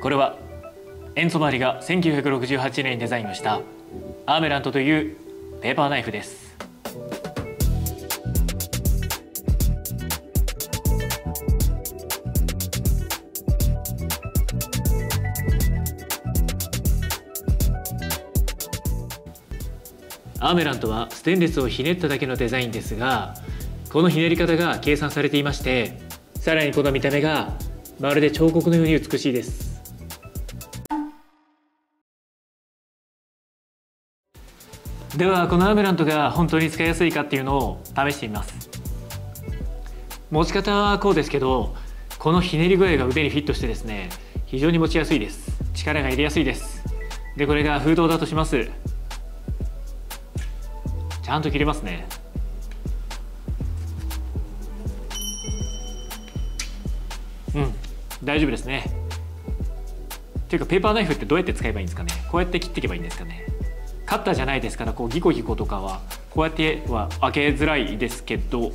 これはエンツォマリが1968年にデザインをしたアーメラントというペーパーナイフです。アーメラントはステンレスをひねっただけのデザインですがこのひねり方が計算されていましてさらにこの見た目がまるで彫刻のように美しいです。ではこのアメラントが本当に使いやすいかっていうのを試してみます。持ち方はこうですけどこのひねり具合が腕にフィットしてですね非常に持ちやすいです。力が入れやすいです。でこれが風洞だとします。ちゃんと切れますね。うん大丈夫ですね。っていうかペーパーナイフってどうやって使えばいいんですかね。こうやって切っていけばいいんですかね。カッターじゃないですか。らこうギコギコとかはこうやっては開けづらいですけど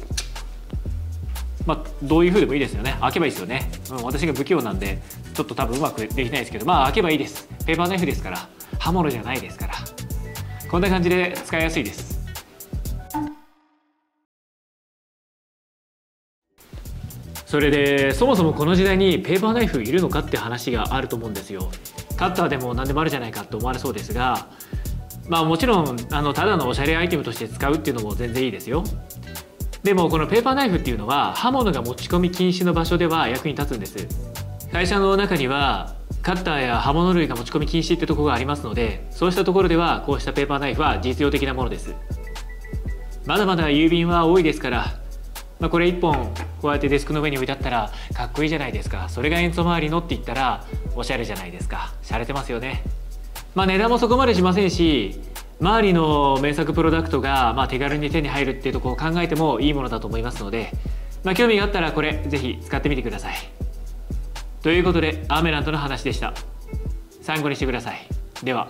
まあどういう風でもいいですよね。開けばいいですよね、うん、私が不器用なんでちょっと多分うまくできないですけどまあ開けばいいです。ペーパーナイフですから刃物じゃないですから。こんな感じで使いやすいです。それでそもそもこの時代にペーパーナイフいるのかって話があると思うんですよ。カッターでも何でもあるじゃないかと思われそうですがまあもちろんあのただのおしゃれアイテムとして使うっていうのも全然いいですよ。でもこのペーパーナイフっていうのは刃物が持ち込み禁止の場所では役に立つんです。会社の中にはカッターや刃物類が持ち込み禁止ってとこがありますのでそうしたところではこうしたペーパーナイフは実用的なものです。まだまだ郵便は多いですからまあ、これ1本こうやってデスクの上に置いてあったらかっこいいじゃないですか。それが塩素周りのって言ったらおしゃれじゃないですか。しゃれてますよね。まあ値段もそこまでしませんし周りの名作プロダクトがま手軽に手に入るっていうとこを考えてもいいものだと思いますので、まあ、興味があったらこれ是非使ってみてください。ということでアーメラントの話でした。参考にしてください。では。